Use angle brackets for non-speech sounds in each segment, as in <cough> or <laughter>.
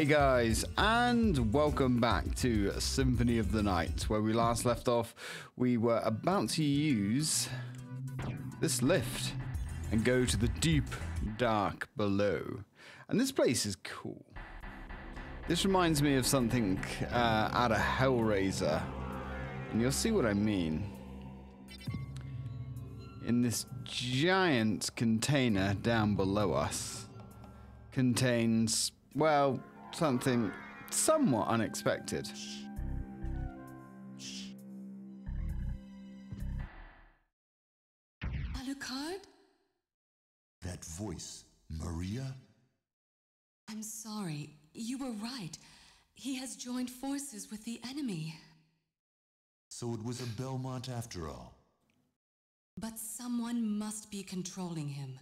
Hey guys, and welcome back to Symphony of the Night. Where we last left off, we were about to use this lift and go to the deep, dark below. And this place is cool. This reminds me of something uh, out of Hellraiser, and you'll see what I mean. In this giant container down below us contains, well, something somewhat unexpected. Alucard? That voice, Maria? I'm sorry. You were right. He has joined forces with the enemy. So it was a Belmont after all. But someone must be controlling him.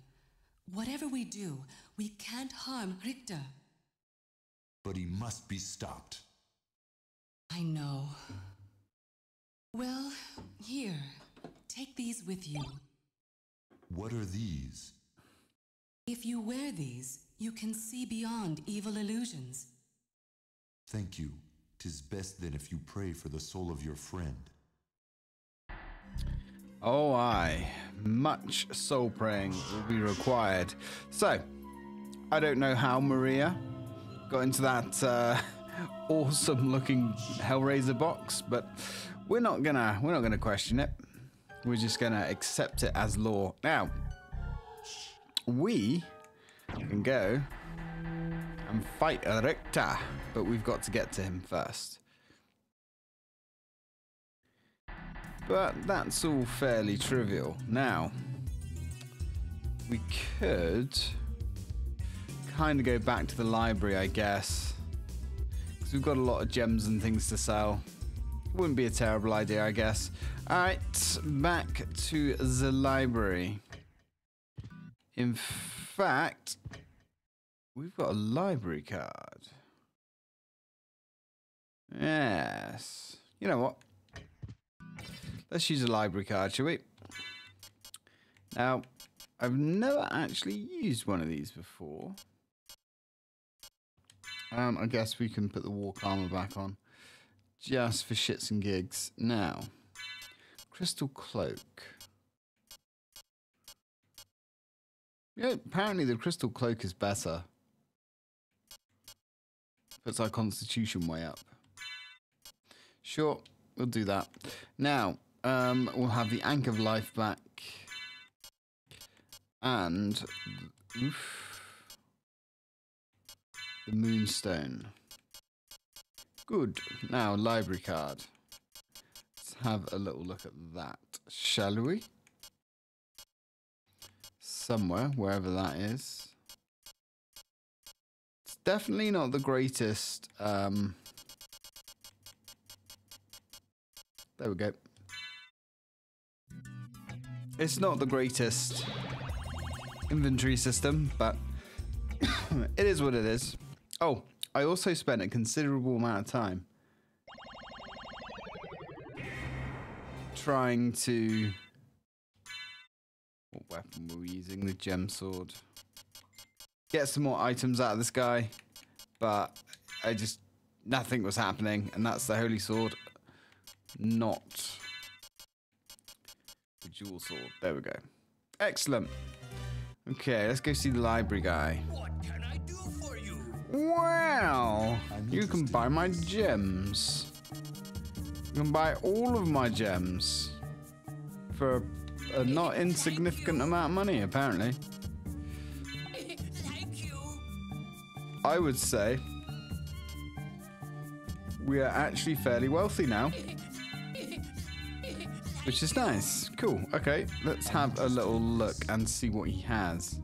Whatever we do, we can't harm Richter. But he must be stopped. I know. Well, here. Take these with you. What are these? If you wear these, you can see beyond evil illusions. Thank you. Tis best then if you pray for the soul of your friend. Oh, aye. Much soul praying will be required. So, I don't know how Maria got into that uh, <laughs> awesome looking Hellraiser box, but we're not gonna we're not gonna question it. We're just gonna accept it as law. Now, we can go and fight Richter, but we've got to get to him first. But that's all fairly trivial. Now, we could kind of go back to the library, I guess. Because we've got a lot of gems and things to sell. Wouldn't be a terrible idea, I guess. Alright, back to the library. In fact, we've got a library card. Yes. You know what? Let's use a library card, shall we? Now, I've never actually used one of these before. Um, I guess we can put the walk armor back on. Just for shits and gigs. Now, crystal cloak. Yeah, apparently the crystal cloak is better. Puts our constitution way up. Sure, we'll do that. Now, um, we'll have the Ankh of Life back. And oof, the Moonstone. Good. Now, library card. Let's have a little look at that, shall we? Somewhere, wherever that is. It's definitely not the greatest. Um, there we go. It's not the greatest inventory system, but <coughs> it is what it is. Oh, I also spent a considerable amount of time trying to... What weapon were we using? The gem sword. Get some more items out of this guy, but I just... Nothing was happening, and that's the holy sword. Not the jewel sword. There we go. Excellent. Okay, let's go see the library guy. Wow! You can buy my gems. You can buy all of my gems for a not insignificant amount of money, apparently. Thank you. I would say we are actually fairly wealthy now. Which is nice. Cool. Okay, let's have a little look and see what he has.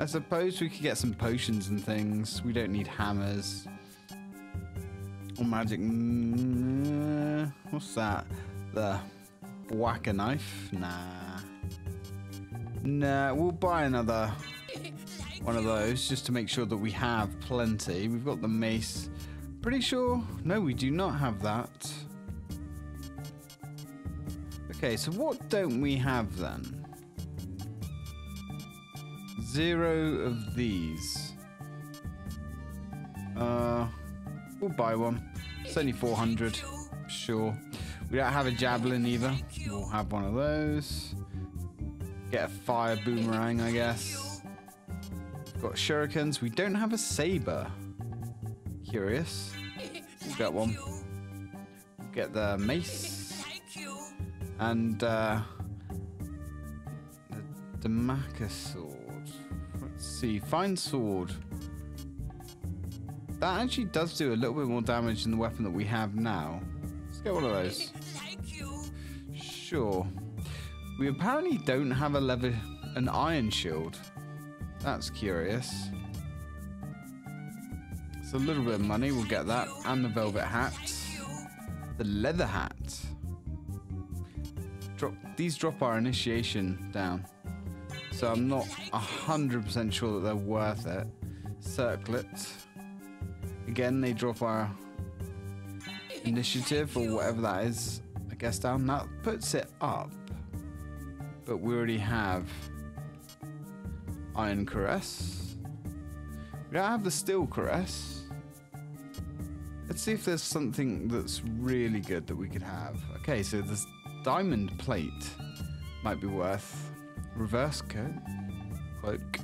I suppose we could get some potions and things. We don't need hammers. Or magic. Mm, what's that? The Bwaka knife? Nah. Nah, we'll buy another one of those just to make sure that we have plenty. We've got the mace. Pretty sure. No, we do not have that. Okay, so what don't we have then? Zero of these. Uh, we'll buy one. It's only 400. Sure. We don't have a javelin either. We'll have one of those. Get a fire boomerang, I guess. Got shurikens. We don't have a saber. Curious. We'll get one. Get the mace. And uh, the Damascus sword. Let's see. Fine sword. That actually does do a little bit more damage than the weapon that we have now. Let's get one of those. Sure. We apparently don't have a leather, an iron shield. That's curious. It's a little bit of money. We'll get that, and the velvet hat, the leather hat. Drop these drop our initiation down, so I'm not hundred percent sure that they're worth it. Circlet. Again, they drop our initiative or whatever that is. I guess down. That puts it up, but we already have Iron Cuirass. We don't have the Steel Cuirass. Let's see if there's something that's really good that we could have. Okay, so this diamond plate might be worth. Reverse coat, cloak,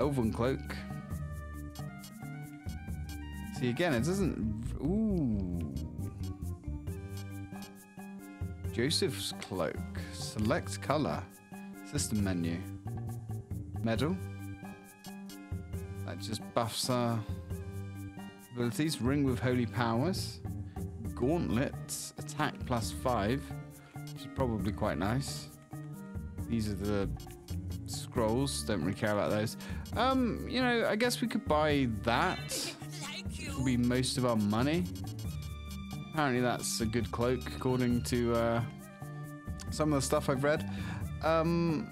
elven cloak. See again, it doesn't. Ooh. Joseph's cloak. Select color. System menu. Medal. That just buffs our abilities. Ring with holy powers. Gauntlets. Attack plus five. Which is probably quite nice. These are the scrolls. Don't really care about those. Um, you know, I guess we could buy that. Will be most of our money. Apparently, that's a good cloak, according to uh, some of the stuff I've read. Um,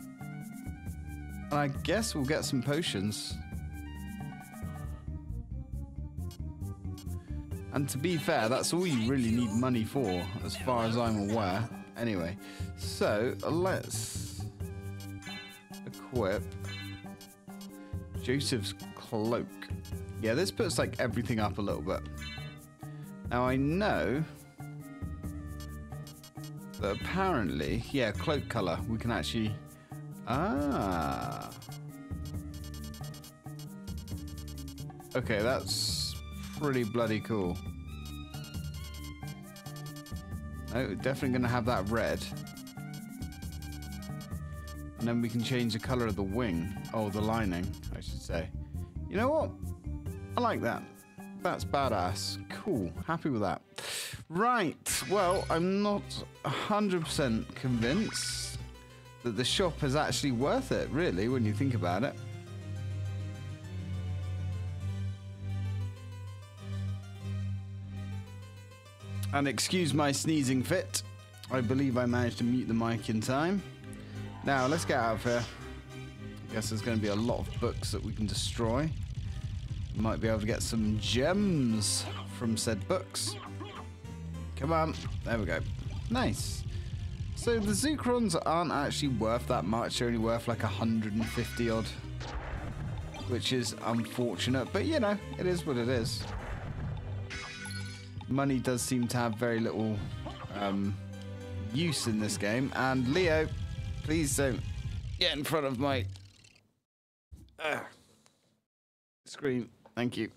and I guess we'll get some potions. And to be fair, that's all you really need money for, as far as I'm aware. Anyway, so let's equip Joseph's cloak. Yeah, this puts like everything up a little bit. Now I know that apparently, yeah, cloak color, we can actually. Ah. Okay, that's pretty bloody cool. Oh, definitely gonna have that red. And then we can change the color of the wing. Oh, the lining, I should say. You know what? I like that. That's badass. Cool. Happy with that. Right. Well, I'm not 100% convinced that the shop is actually worth it, really, when you think about it. And excuse my sneezing fit. I believe I managed to mute the mic in time. Now, let's get out of here. I Guess there's going to be a lot of books that we can destroy. Might be able to get some gems from said books. Come on. There we go. Nice. So the Zircons aren't actually worth that much. They're only worth like 150 odd. Which is unfortunate. But you know, it is what it is. Money does seem to have very little um, use in this game. And Leo, please don't get in front of my uh, screen. Thank you.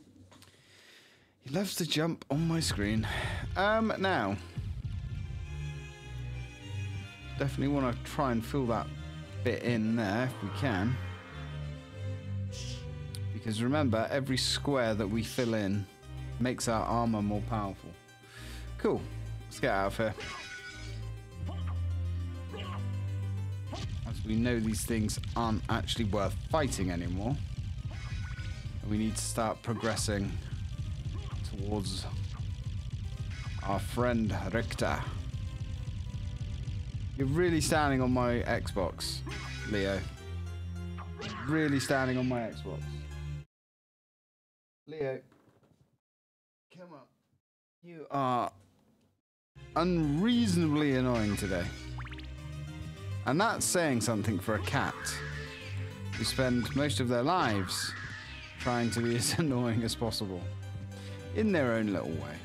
He loves to jump on my screen. Um, now, definitely want to try and fill that bit in there if we can. Because remember, every square that we fill in makes our armor more powerful. Cool. Let's get out of here. We know these things aren't actually worth fighting anymore. And we need to start progressing towards our friend Richter. You're really standing on my Xbox, Leo. Really standing on my Xbox. Leo, come on. You are unreasonably annoying today. And that's saying something for a cat who spend most of their lives trying to be <laughs> as annoying as possible. in their own little way.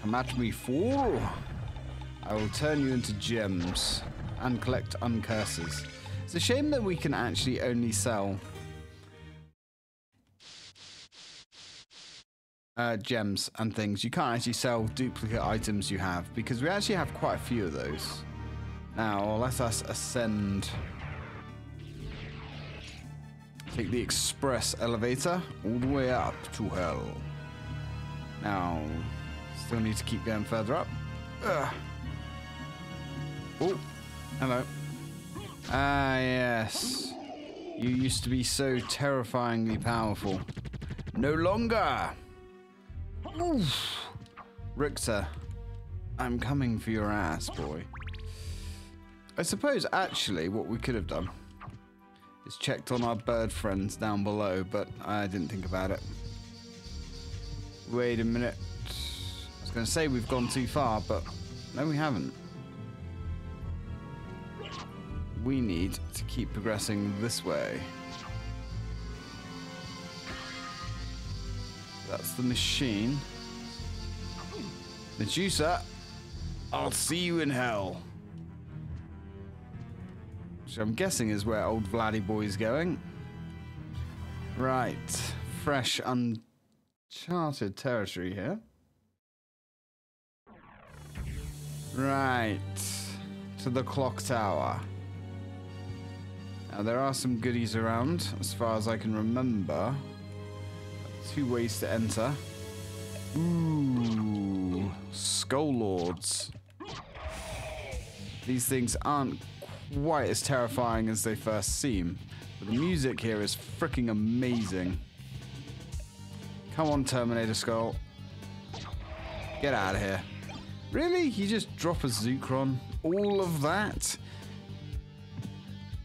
Come at me, fool! I will turn you into gems and collect uncurses. It's a shame that we can actually only sell uh, gems and things. You can't actually sell duplicate items you have because we actually have quite a few of those. Now, let us ascend. Take the express elevator all the way up to hell. Now, still need to keep going further up. Ugh. Oh, hello. Ah, yes. You used to be so terrifyingly powerful. No longer! Oof. Richter, I'm coming for your ass, boy. I suppose actually what we could have done is checked on our bird friends down below, but I didn't think about it. Wait a minute. I was going to say we've gone too far, but no, we haven't. We need to keep progressing this way. The machine. Medusa, I'll see you in hell. Which I'm guessing is where old Vladdy Boy's going. Right. Fresh, uncharted territory here. Right. To the clock tower. Now, there are some goodies around, as far as I can remember. Two ways to enter. Ooh, Skull Lords. These things aren't quite as terrifying as they first seem, but the music here is freaking amazing. Come on, Terminator Skull. Get out of here. Really? You just drop a Zircon? All of that?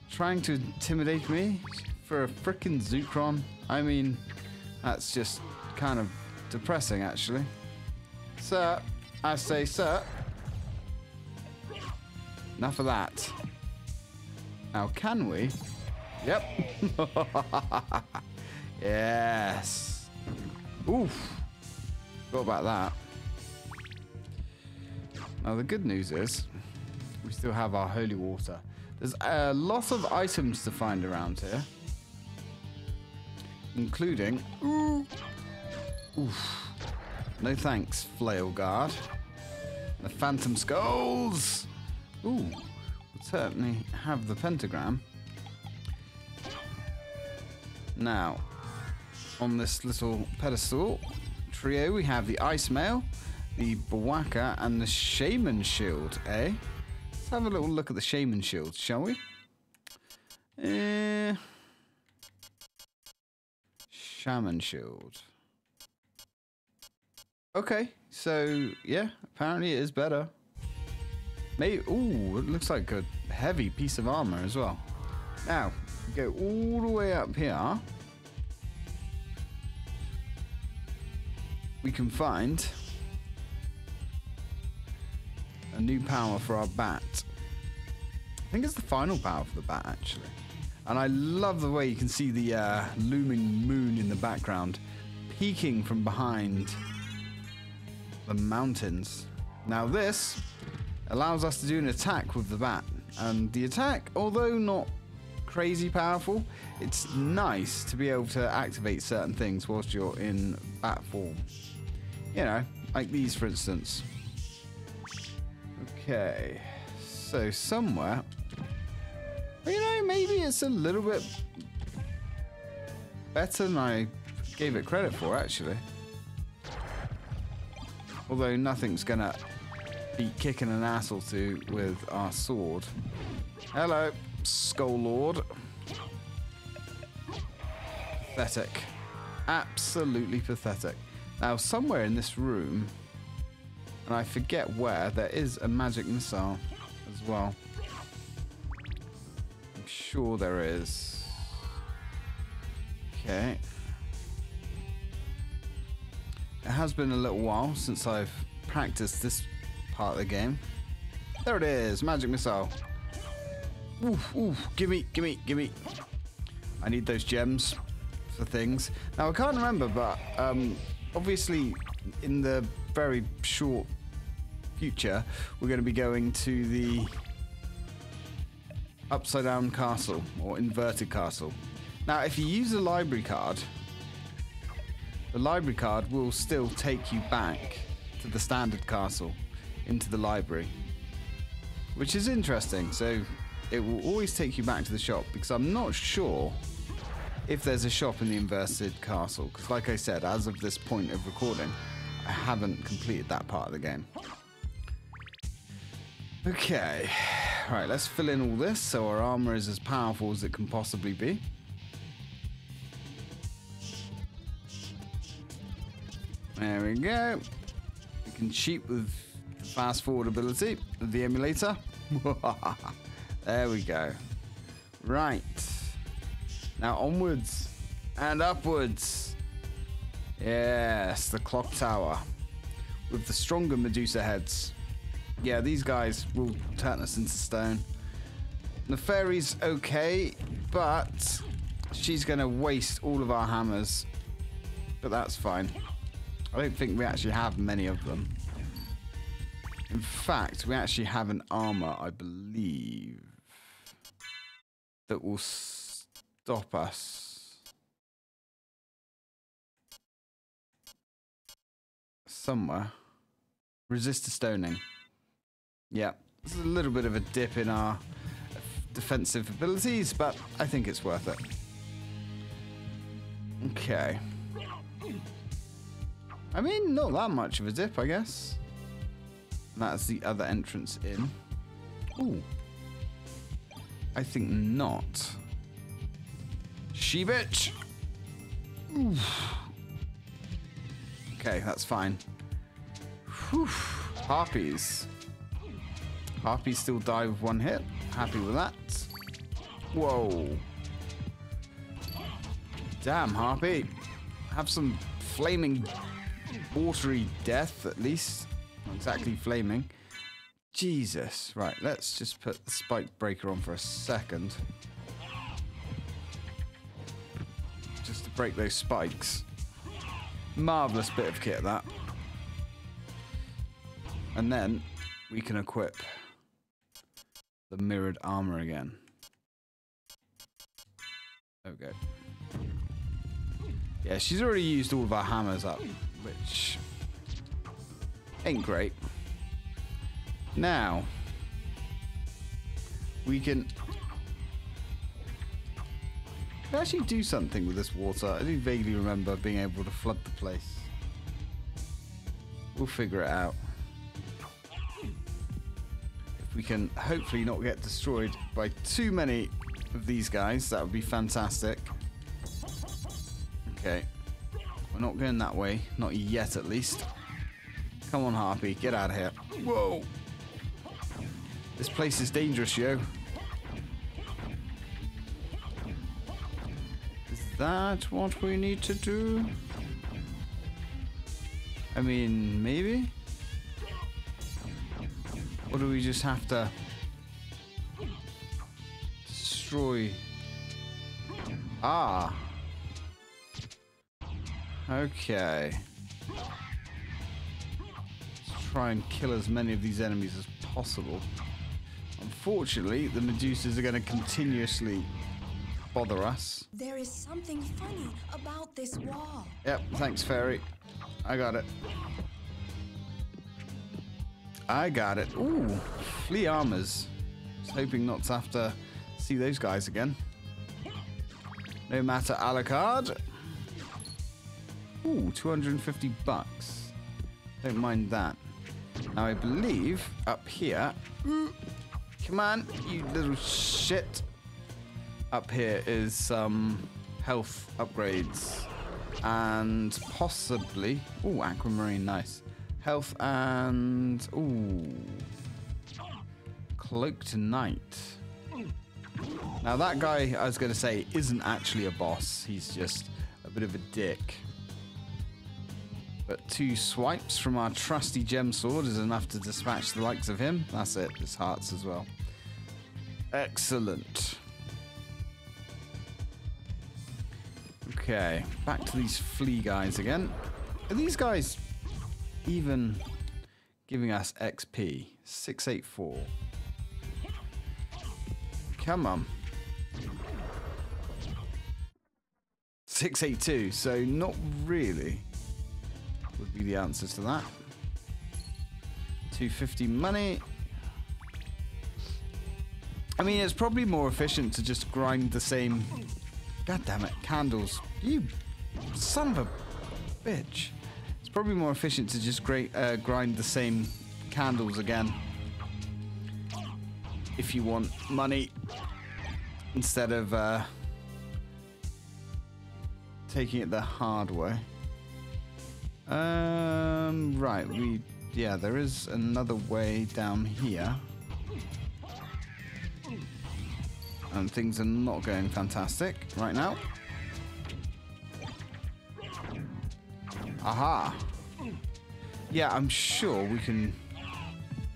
Trying to intimidate me for a freaking Zircon? I mean, that's just kind of depressing, actually. Sir, I say, sir. Enough of that. Now, can we? Yep. <laughs> yes. Oof. What about that? Now, the good news is we still have our holy water. There's a lot of items to find around here, including. Ooh, oof. No thanks, Flail Guard. The Phantom Skulls. Ooh, we'll certainly have the pentagram. Now, on this little pedestal trio, we have the Ice Mail, the Bwaka, and the Shaman Shield, eh? Let's have a little look at the Shaman Shield, shall we? Eh. Shaman Shield. Okay, so yeah, apparently it is better. Maybe. Ooh, it looks like a heavy piece of armor as well. Now, go all the way up here. We can find a new power for our bat. I think it's the final power for the bat, actually. And I love the way you can see the uh, looming moon in the background peeking from behind the mountains. Now, this allows us to do an attack with the bat. And the attack, although not crazy powerful, it's nice to be able to activate certain things whilst you're in bat form. You know, like these, for instance. Okay, so somewhere. You know, maybe it's a little bit better than I gave it credit for, actually. Although nothing's gonna be kicking an ass or two with our sword. Hello, Skull Lord. Pathetic. Absolutely pathetic. Now, somewhere in this room, and I forget where, there is a magic missile as well. Sure there is. Okay. It has been a little while since I've practiced this part of the game. There it is, magic missile. Oof, oof, gimme, gimme, gimme. I need those gems for things. Now I can't remember, but um, obviously in the very short future, we're going to be going to the upside down castle or inverted castle. Now, if you use a library card, the library card will still take you back to the standard castle into the library, which is interesting. So it will always take you back to the shop because I'm not sure if there's a shop in the inverted castle. Because, like I said, as of this point of recording, I haven't completed that part of the game. Okay, right, let's fill in all this so our armor is as powerful as it can possibly be. There we go. We can cheat with fast forward ability of the emulator. <laughs> there we go. Right. Now onwards and upwards. Yes, the clock tower. With the stronger Medusa heads. Yeah, these guys will turn us into stone. The fairy's okay, but she's going to waste all of our hammers. But that's fine. I don't think we actually have many of them. In fact, we actually have an armor, I believe, that will stop us. Somewhere. Resist the stoning. Yeah, there's a little bit of a dip in our defensive abilities, but I think it's worth it. Okay. I mean, not that much of a dip, I guess. That's the other entrance in. Ooh. I think not. She bitch! Oof. Okay, that's fine. Whew. Harpies. Harpies still die with one hit. Happy with that. Whoa. Damn, Harpy. Have some flaming watery death, at least. Not exactly flaming. Jesus. Right, let's just put the spike breaker on for a second. Just to break those spikes. Marvellous bit of kit, that. And then we can equip the mirrored armor again. Okay. Yeah, she's already used all of our hammers up, which ain't great. Now, we can actually do something with this water. I do vaguely remember being able to flood the place. We'll figure it out. We can hopefully not get destroyed by too many of these guys, that would be fantastic. Okay. We're not going that way. Not yet, at least. Come on, Harpy. Get out of here. Whoa. This place is dangerous, yo. Is that what we need to do? I mean, maybe? Or do we just have to destroy? Ah. Okay. Let's try and kill as many of these enemies as possible. Unfortunately, the Medusas are going to continuously bother us. There is something funny about this wall. Yep, thanks, Fairy. I got it. I got it. Ooh, flea armors. Just hoping not to have to see those guys again. No matter a la. Ooh, 250 bucks. Don't mind that. Now I believe up here. Ooh, come on, you little shit. Up here is some health upgrades and possibly oh aquamarine nice health and ooh cloaked knight. Now that guy i was going to say isn't actually a boss. He's just a bit of a dick. But two swipes from our trusty gem sword is enough to dispatch the likes of him. That's it his hearts as well. Excellent. Okay, back to these flea guys again. Are these guys even giving us XP? 684. Come on. 682, so not really would be the answer to that. 250 money. I mean, it's probably more efficient to just grind the same. God damn it, candles. You son of a bitch. Probably more efficient to just gra- uh, grind the same candles again. If you want money instead of uh, taking it the hard way. Um, right, we, yeah, there is another way down here. And things are not going fantastic right now. Aha. Yeah, I'm sure we can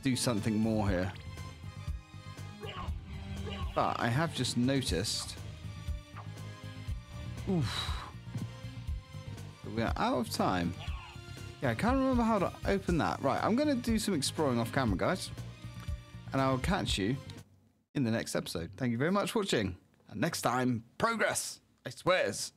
do something more here. But I have just noticed. Oof. We are out of time. Yeah, I can't remember how to open that. Right, I'm going to do some exploring off camera, guys. And I will catch you in the next episode. Thank you very much for watching. And next time, progress, I swears.